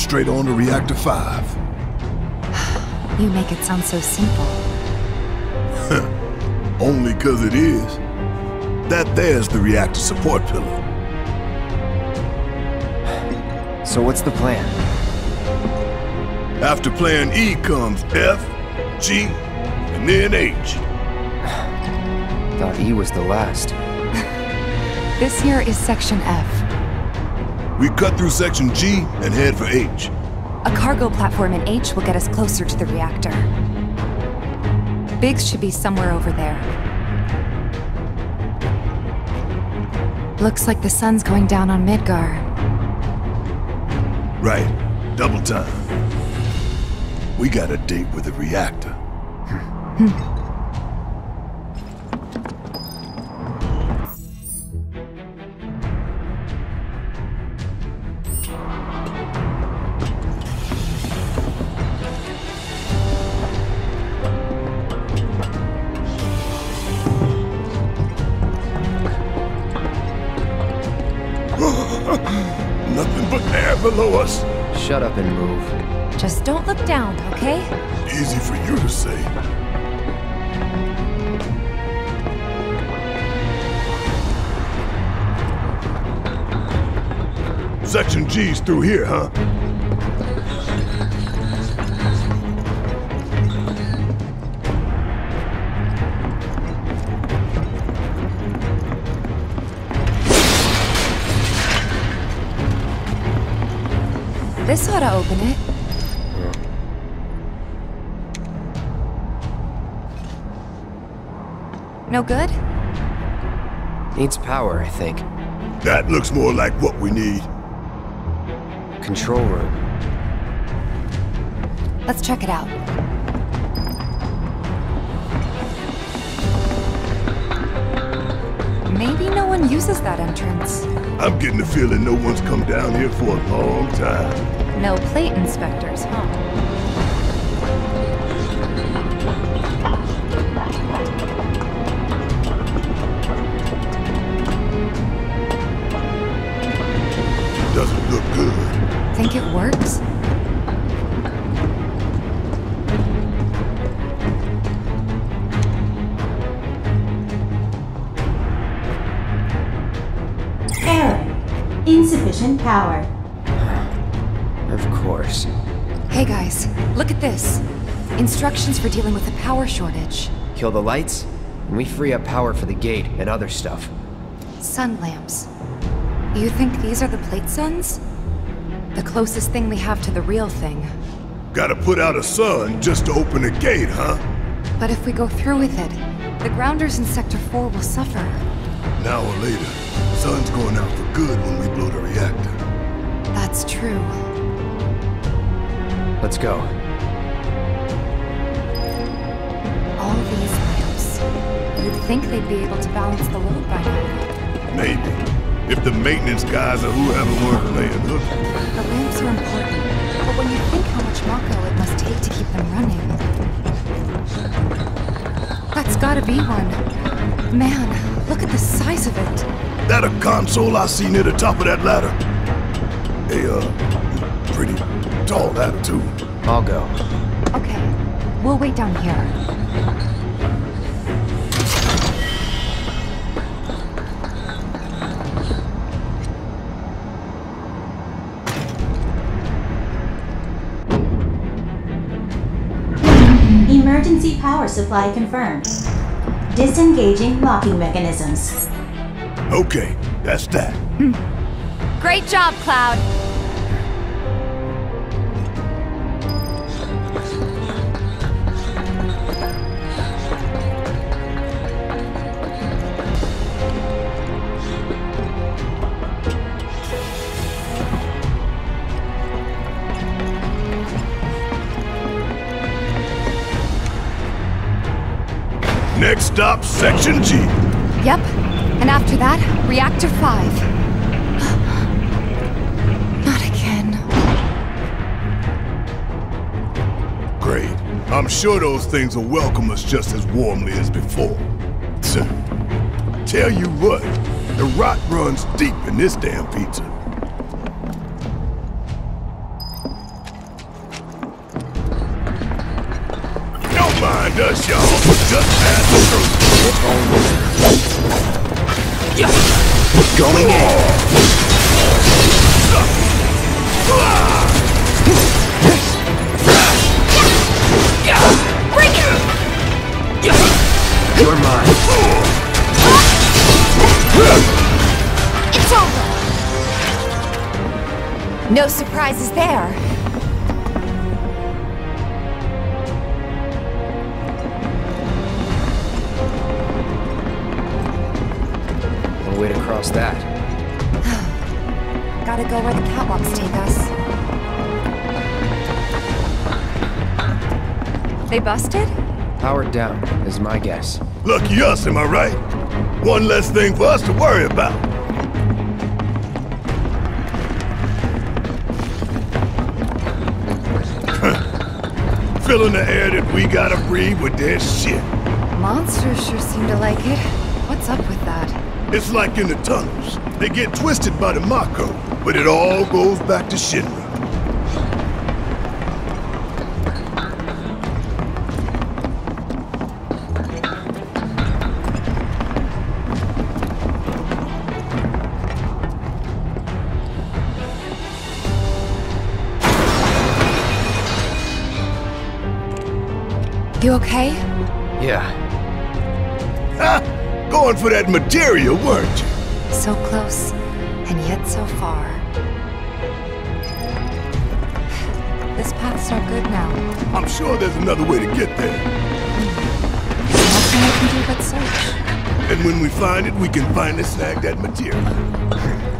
here and straight on to Reactor 5. You make it sound so simple. Only 'cause it is. That there's the reactor support pillar. So what's the plan? After plan E comes F, G, and then H. Thought E was the last. This here is Section F. We cut through section G and head for H. A cargo platform in H will get us closer to the reactor. Biggs should be somewhere over there. Looks like the sun's going down on Midgar. Right. Double time. We got a date with the reactor. Section G's through here, huh? This ought to open it. No good? Needs power, I think. That looks more like what we need. Control room. Let's check it out. Maybe no one uses that entrance. I'm getting the feeling no one's come down here for a long time. No plate inspectors, huh? Good. Think it works? Error. Insufficient power. Of course. Hey guys, look at this. Instructions for dealing with a power shortage. Kill the lights, and we free up power for the gate and other stuff. Sun lamps. You think these are the plate suns? The closest thing we have to the real thing. Gotta put out a sun just to open a gate, huh? But if we go through with it, the grounders in Sector 4 will suffer. An hour later, sun's going out for good when we blow the reactor. That's true. Let's go. All these lamps. You'd think they'd be able to balance the load by now. Maybe. If the maintenance guys or whoever weren't laying hook. The lamps are important, but when you think how much Mako it must take to keep them running... That's gotta be one. Man, look at the size of it. That a console I see near the top of that ladder. A, uh, pretty tall ladder, too. I'll go. Okay, we'll wait down here. Emergency power supply confirmed. Disengaging locking mechanisms. Okay, that's that. Hmm. Great job, Cloud! Section G. Yep. And after that, Reactor 5. Not again. Great. I'm sure those things will welcome us just as warmly as before. Tell you what, the rot runs deep in this damn pizza. Don't mind us, y'all. Just pass the truth. Going in. You're mine. It's over! No surprises there. No way that. Gotta go where the catwalks take us. They busted? Powered down, is my guess. Lucky us, am I right? One less thing for us to worry about. Filling the air that we gotta breathe with their shit. Monsters sure seem to like it. What's up with that? It's like in the tunnels. They get twisted by the Mako, but it all goes back to Shinra. You okay? Going for that materia, weren't you? So close, and yet so far. This path's no good now. I'm sure there's another way to get there. Nothing I can do but search. And when we find it, we can finally snag that materia.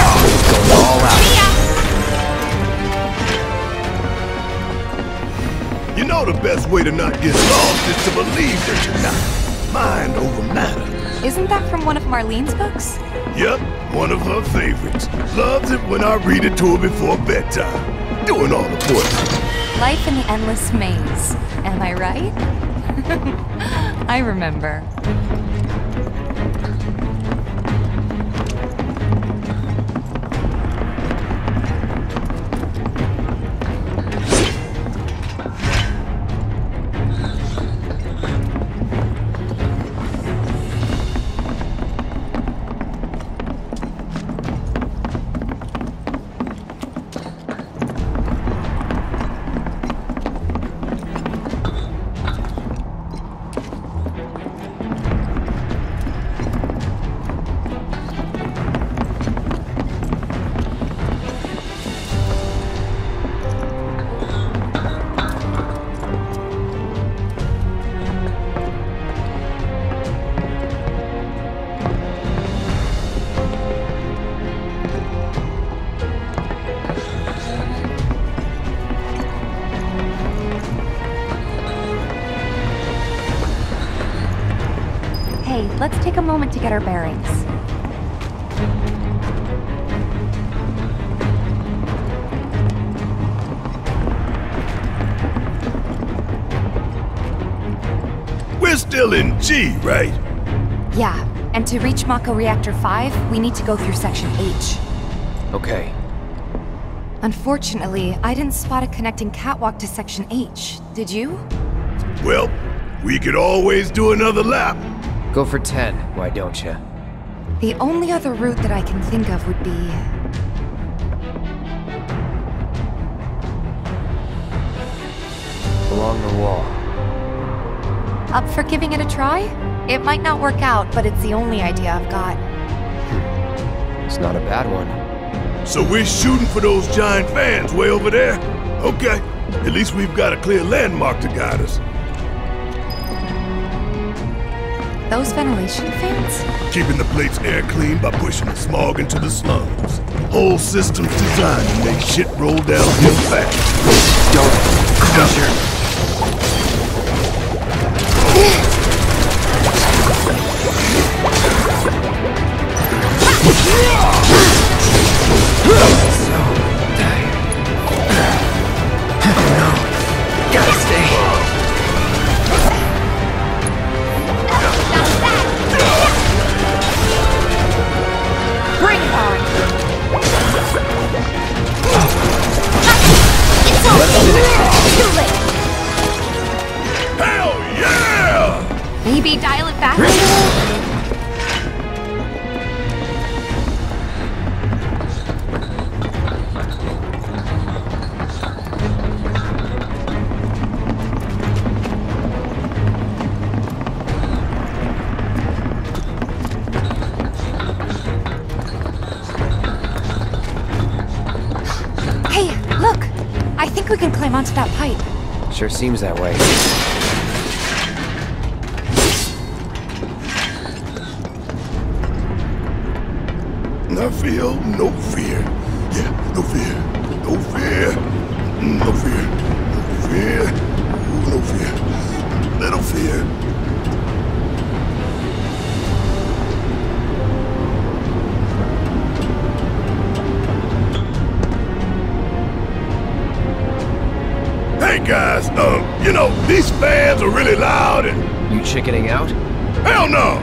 know the best way to not get lost is to believe that you're not. Mind over matter. Isn't that from one of Marlene's books? Yep, one of her favorites. Loves it when I read it to her before bedtime. Doing all the work. Life in the Endless Maze. Am I right? I remember. Take a moment to get our bearings. We're still in G, right? Yeah, and to reach Mako Reactor 5, we need to go through Section H. Okay. Unfortunately, I didn't spot a connecting catwalk to Section H. Did you? Well, we could always do another lap. Go for 10, why don't you? The only other route that I can think of would be... Along the wall. Up for giving it a try? It might not work out, but it's the only idea I've got. Hmm. It's not a bad one. So we're shooting for those giant fans way over there? Okay. At least we've got a clear landmark to guide us. Those ventilation fans? Keeping the plate's air clean by pushing the smog into the slums. Whole system's designed to make shit roll downhill fast. Don't close your... So seems that way. Guys, um, you know, these fans are really loud and You chickening out? hell no!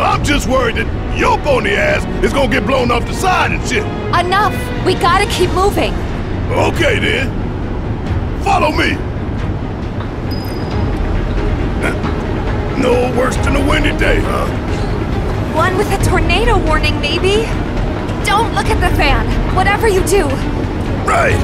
I'm just worried that your pony ass is gonna get blown off the side and shit. Enough! We gotta keep moving! Okay then. Follow me. No worse than a windy day, huh? One with a tornado warning, maybe? Don't look at the fan! Whatever you do! Right.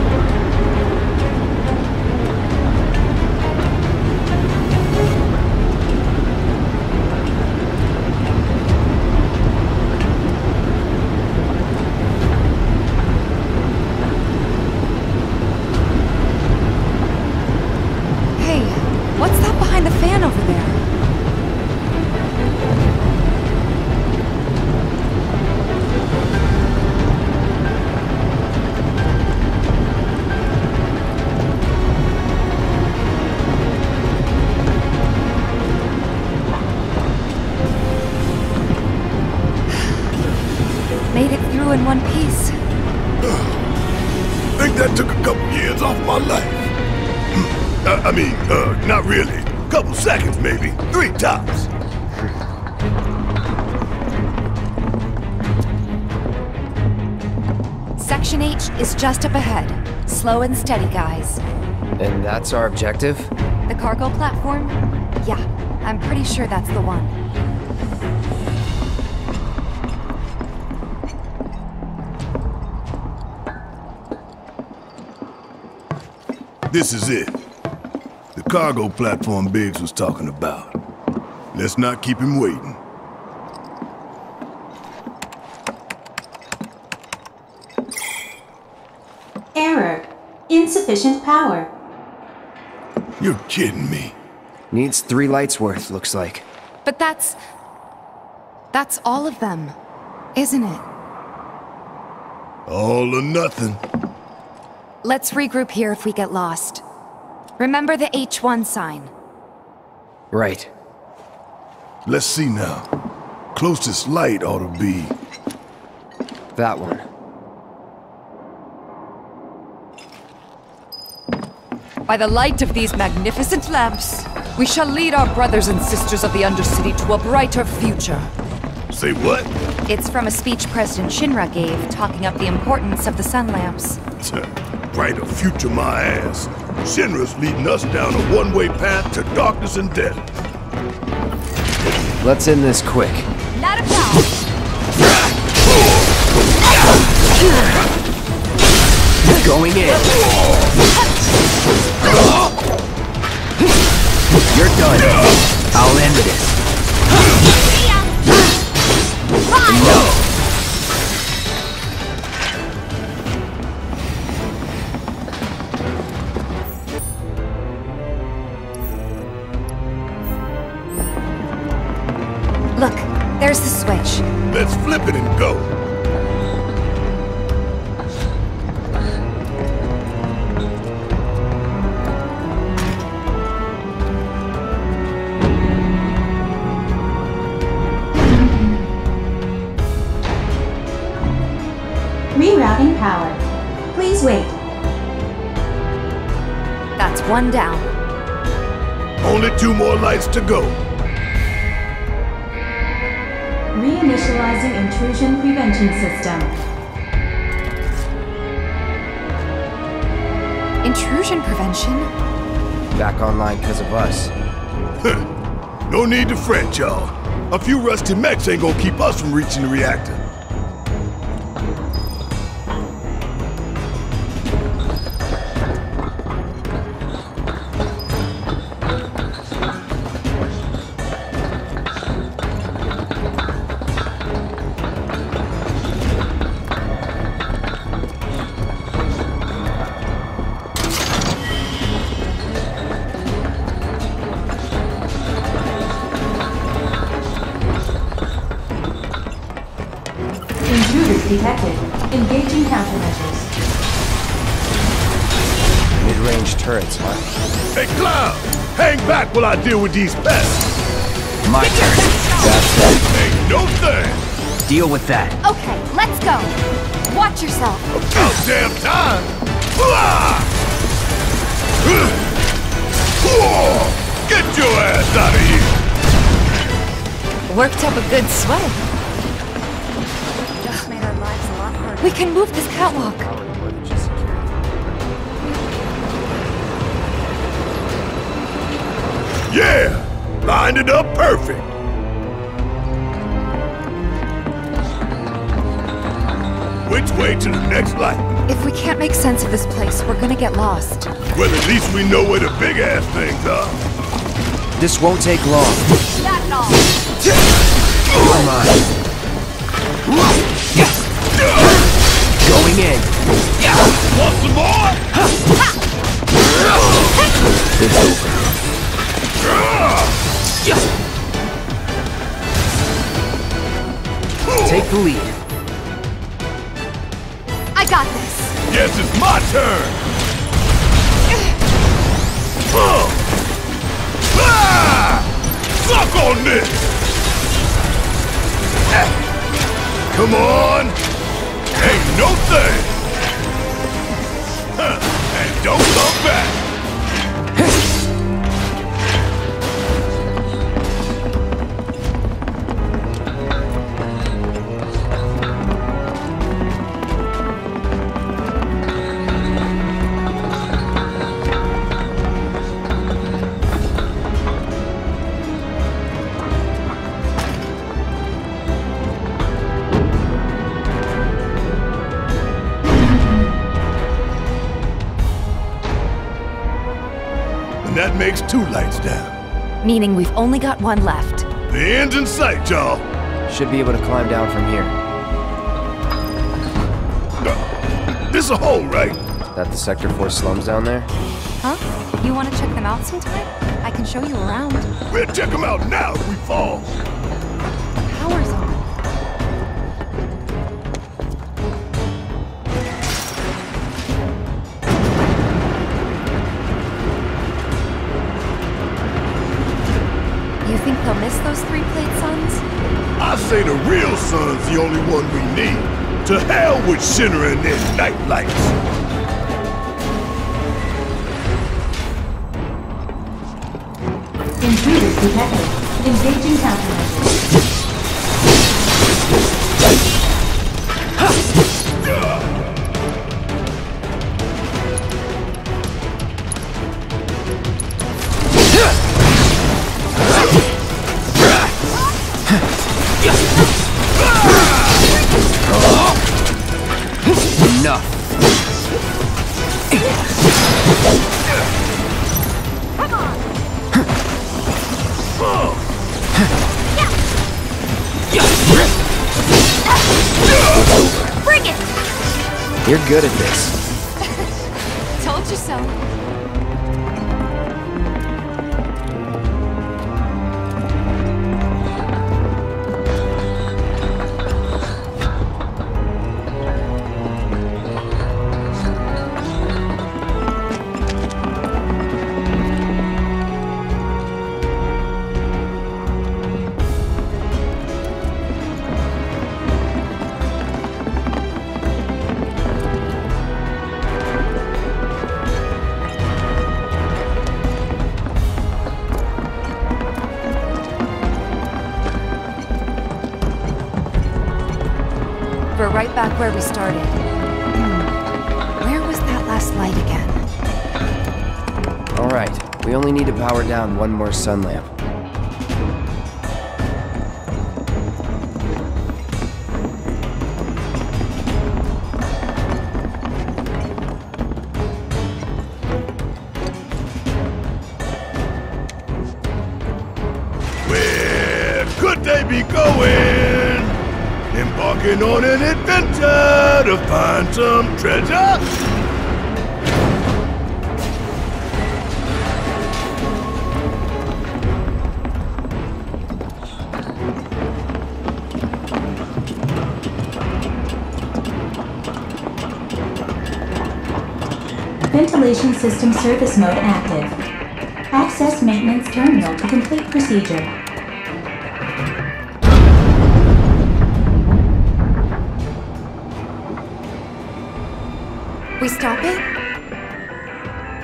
Just up ahead. Slow and steady, guys. And that's our objective? The cargo platform? Yeah, I'm pretty sure that's the one. This is it. The cargo platform Biggs was talking about. Let's not keep him waiting. Error. Insufficient power. You're kidding me. Needs three lights worth, looks like. But that's. That's all of them, isn't it? All or nothing. Let's regroup here if we get lost. Remember the H1 sign. Right. Let's see now. Closest light ought to be. That one. By the light of these magnificent lamps, we shall lead our brothers and sisters of the Undercity to a brighter future. Say what? It's from a speech President Shinra gave talking up the importance of the sun lamps. Brighter future, my ass. Shinra's leading us down a one-way path to darkness and death. Let's end this quick. Not a foul! Going in. You're done. I'll end this. Few rusty mechs ain't gonna keep us from reaching the reactor. Hang back while I deal with these pests. My turn. That's Ain't no thing. Deal with that. Okay, let's go. Watch yourself. About damn time. Hoo-ah! Get your ass out of here! Worked up a good sweat. Just made our lives a lot harder. We can move this catwalk. Lined it up perfect. Which way to the next light? If we can't make sense of this place, we're gonna get lost. Well, at least we know where the big ass things are. This won't take long. Not at all. Come on. Going in. Want some more? It's over. Ah! Take the lead. I got this. Yes, it's my turn. Uh. Ah! Suck on this. Eh. Come on. Ain't no thing. Huh. And don't come back. And that makes two lights down. Meaning we've only got one left. The end's in sight, y'all. Should be able to climb down from here. This a hole, right? That the Sector 4 slums down there? Huh? You want to check them out sometime? I can show you around. We'll check them out now if we fall. Say the real sun's the only one we need. To hell with Shinra and their nightlights! Intruders detected. Engaging countermeasures. You're good at this. Told you so. We started. Hmm. Where was that last light again? Alright, we only need to power down one more sun lamp. Treasure? Ventilation system service mode active. Access maintenance terminal to complete procedure. We stop it?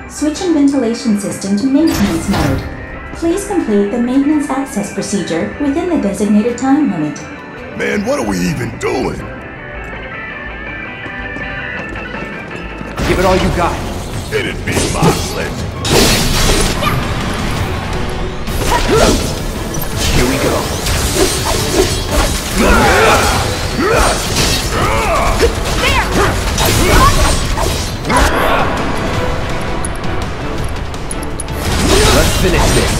Switching ventilation system to maintenance mode. Please complete the maintenance access procedure within the designated time limit. Man, what are we even doing? Give it all you got. It'd be my pleasure. Here we go. Let's finish this.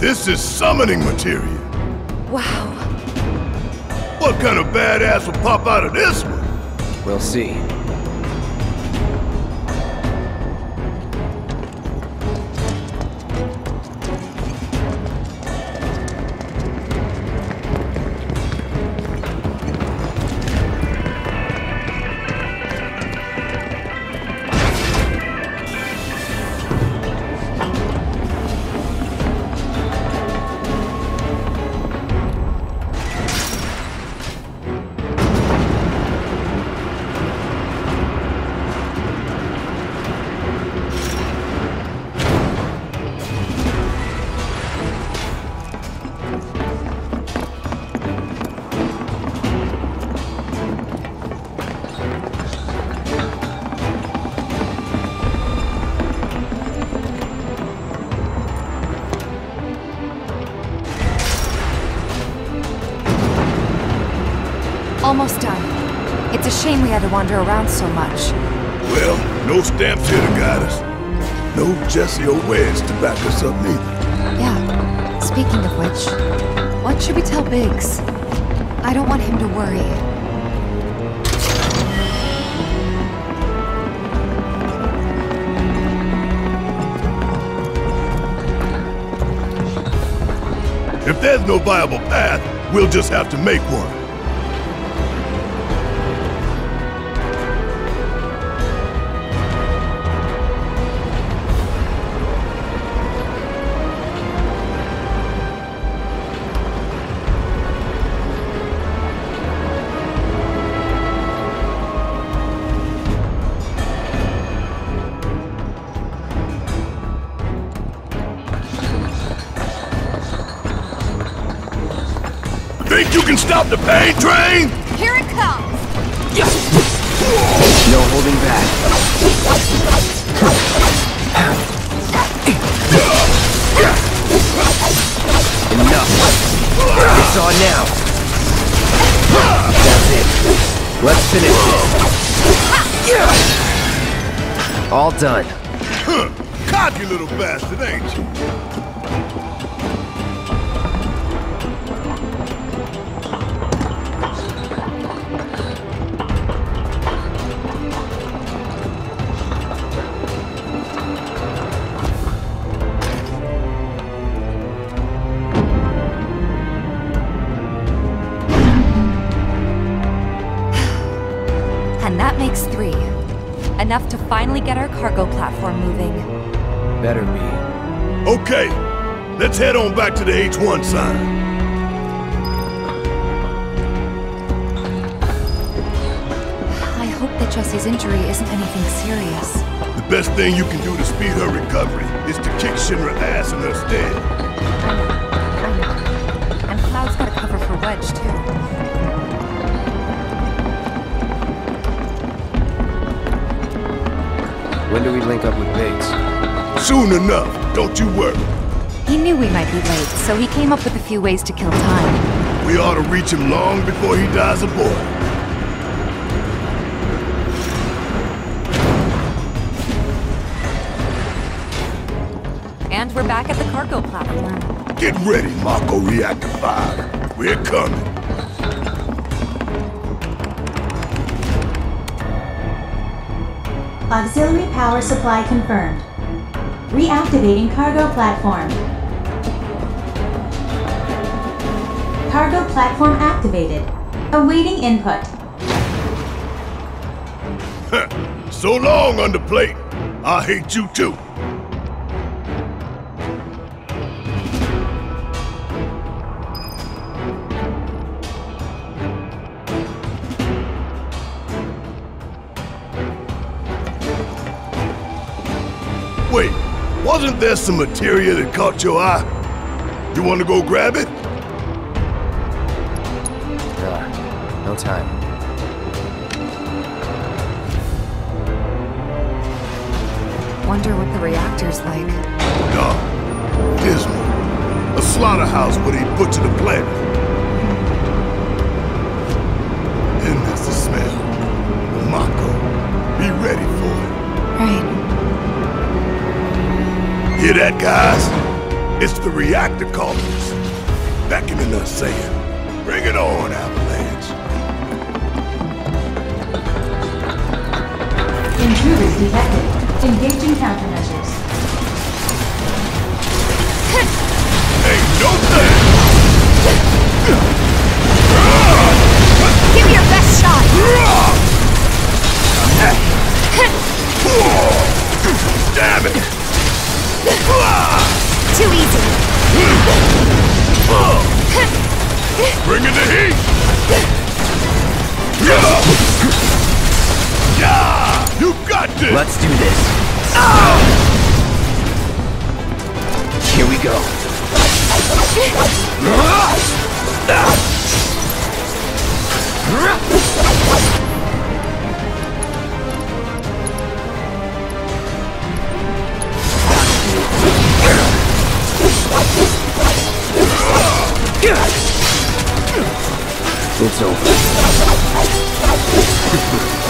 This is summoning materia. Wow. What kind of badass will pop out of this one? We'll see. Almost done. It's a shame we had to wander around so much. Well, no stamps here to guide us. No Jessie or Wedge to back us up neither. Yeah. Speaking of which, what should we tell Biggs? I don't want him to worry. If there's no viable path, we'll just have to make one. Stop the pain train! Here it comes! No holding back. Enough. It's on now. That's it. Let's finish this. All done. Cocky little bastard, ain't you? Finally get our cargo platform moving. Better be. Okay, let's head on back to the H1 sign. I hope that Jessie's injury isn't anything serious. The best thing you can do to speed her recovery is to kick Shinra ass in her stead. I know. And Cloud's got a cover for Wedge, too. When do we link up with Bates? Soon enough, don't you worry. He knew we might be late, so he came up with a few ways to kill time. We ought to reach him long before he dies a boy. And we're back at the cargo platform. Get ready, Mako Reactor 5. We're coming. Auxiliary power supply confirmed. Reactivating cargo platform. Cargo platform activated. Awaiting input. So long, underplate. I hate you too. Wasn't there some materia that caught your eye? You want to go grab it? Uh, no time. Wonder what the reactor's like. No. Dismal. A slaughterhouse where they butcher the planet. And that's the smell. Mako. Be ready for it. Right. Hear that, guys? It's the reactor culprits. Beckoning us saying, bring it on, Avalanche. Intruders detected. Engaging countermeasures. Ain't no thing! Let's do this. Here we go. It's over.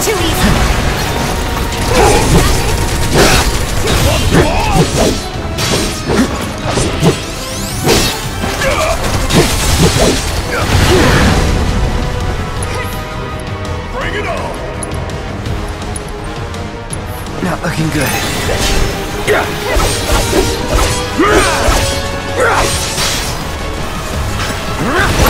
Too easy! Bring it on! Not looking good. Too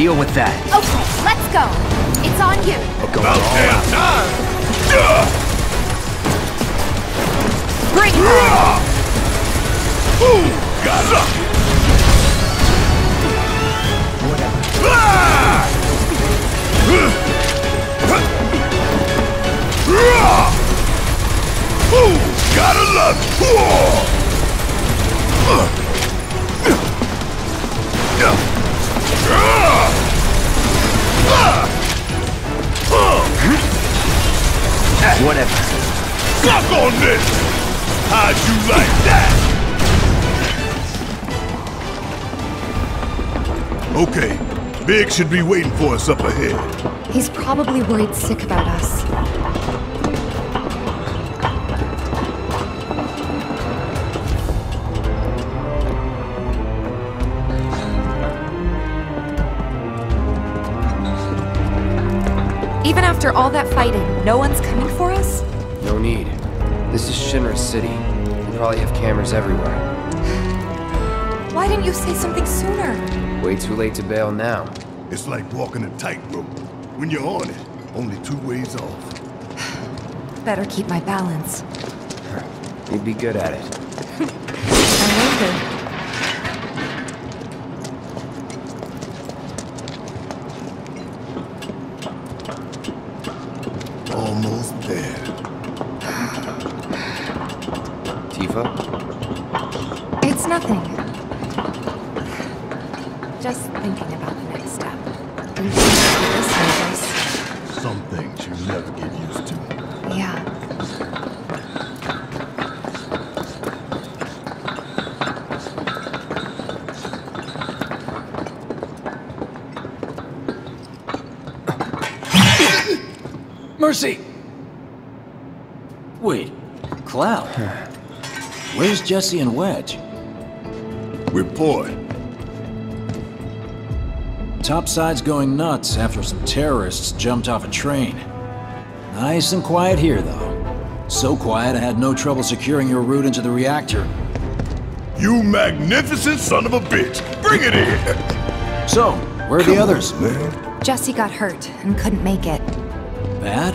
Deal with that. Okay, let's go! It's on you! About damn time! Bring her! Ooh, got lucky! Ooh, gotta love it! Whatever. Suck on this! How'd you like that? Okay. Biggs should be waiting for us up ahead. He's probably worried sick about us. After all that fighting, no one's coming for us? No need. This is Shinra City. They probably have cameras everywhere. Why didn't you say something sooner? Way too late to bail now. It's like walking a tightrope. When you're on it, only two ways off. Better keep my balance. You'd be good at it. I will Just thinking about the next step. Didn't think it'd be this nervous. Some things you never get used to. Yeah. Mercy! Wait, Cloud. Where's Jessie and Wedge? Report. Topside's going nuts after some terrorists jumped off a train. Nice and quiet here, though. So quiet I had no trouble securing your route into the reactor. You magnificent son of a bitch! Bring it in! So, where are the others? Man, Jessie got hurt and couldn't make it. Bad?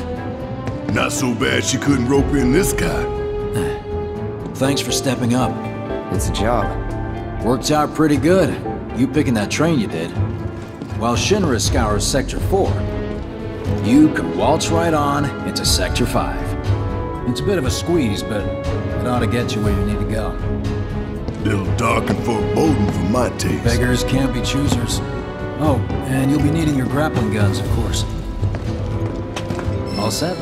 not so bad she couldn't rope in this guy. Thanks for stepping up. It's a job. Worked out pretty good. You picking that train you did. While Shinra scours Sector 4, you can waltz right on into Sector 5. It's a bit of a squeeze, but it ought to get you where you need to go. Little dark and foreboding for my taste. Beggars can't be choosers. Oh, and you'll be needing your grappling guns, of course. All set?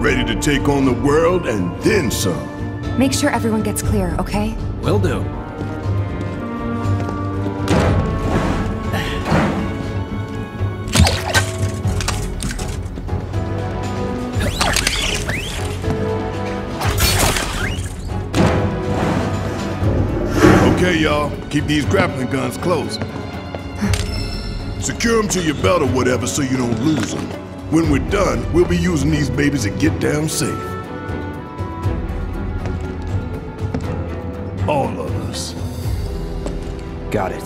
Ready to take on the world and then some. Make sure everyone gets clear, okay? Will do. Y'all. Keep these grappling guns close. Secure them to your belt or whatever so you don't lose them. When we're done, we'll be using these babies to get down safe. All of us. Got it.